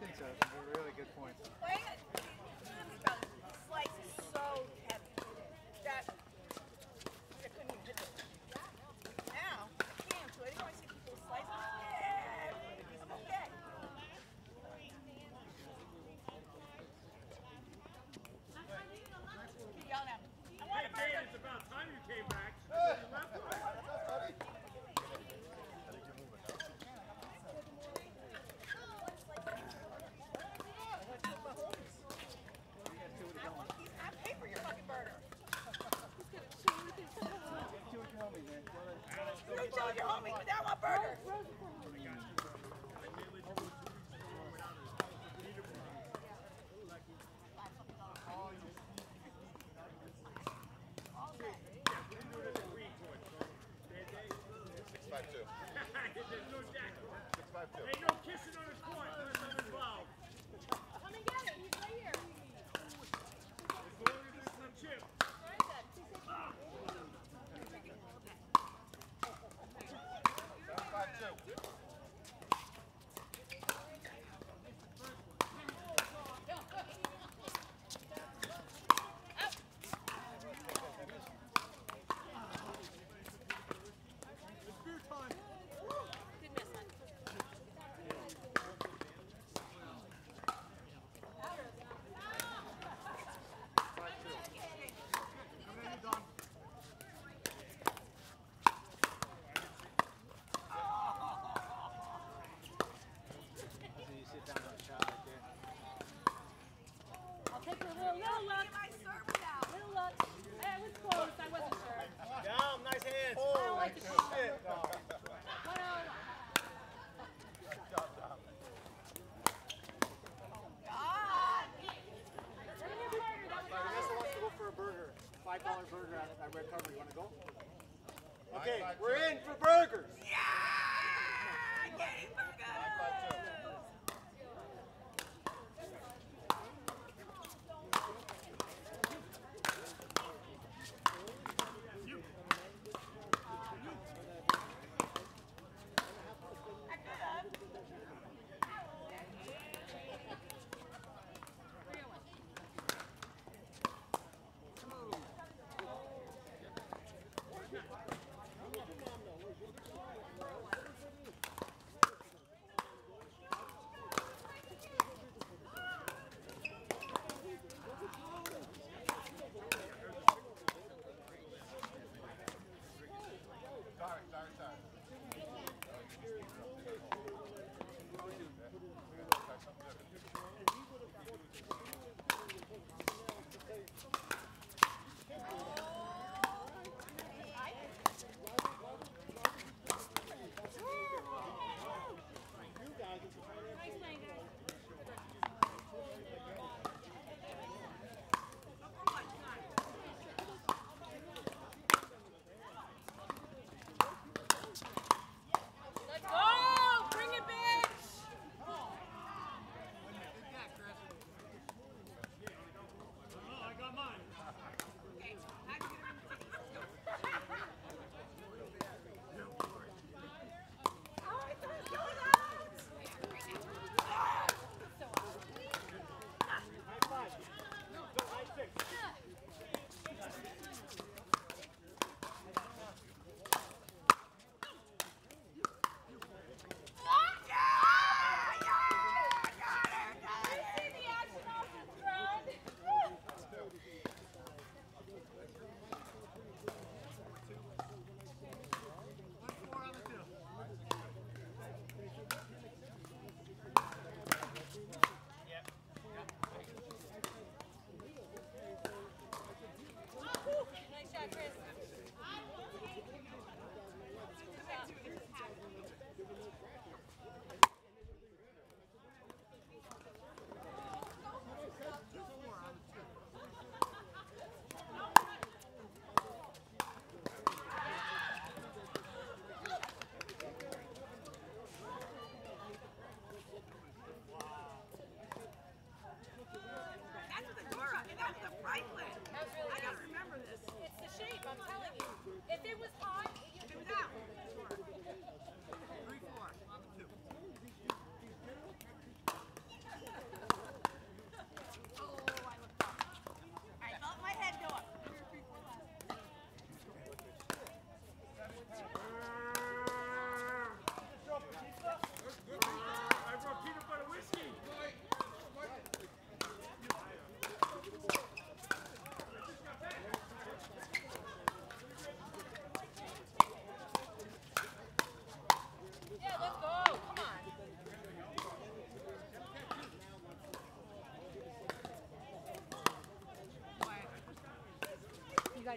think so. A really good point. Yeah.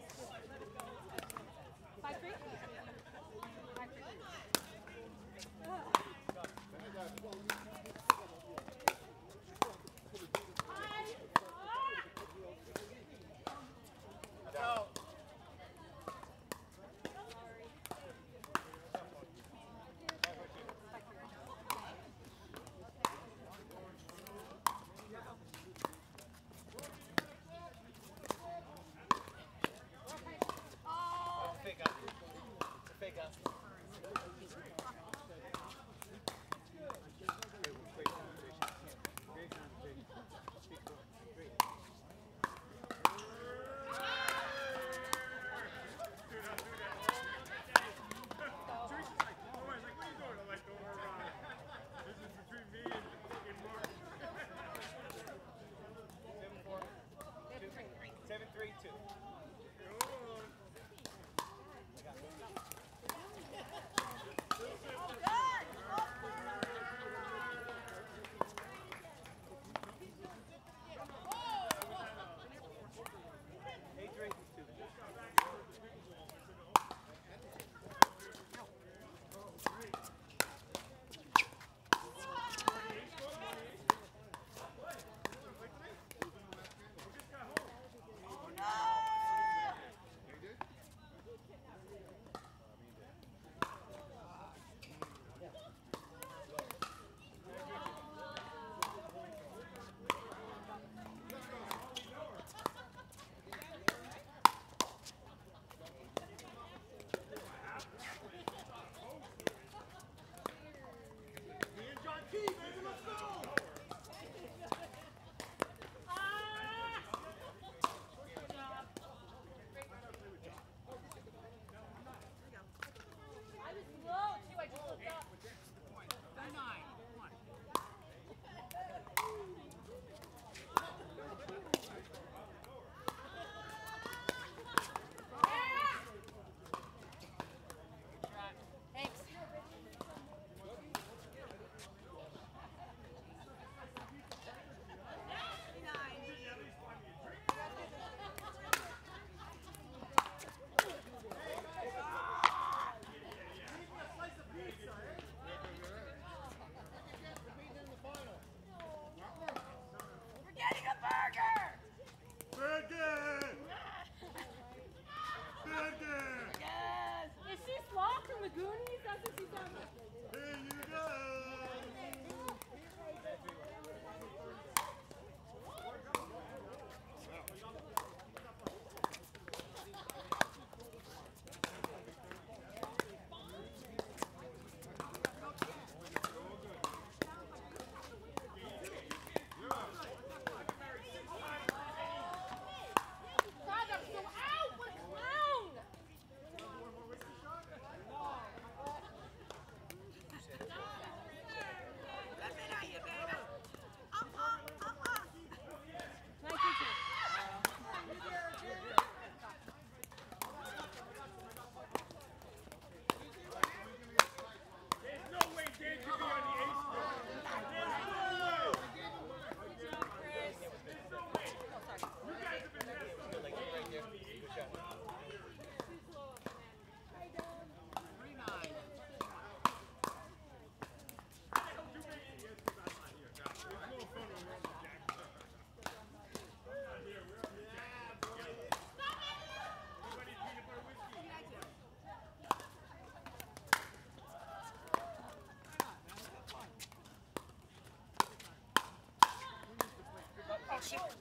guys. shit.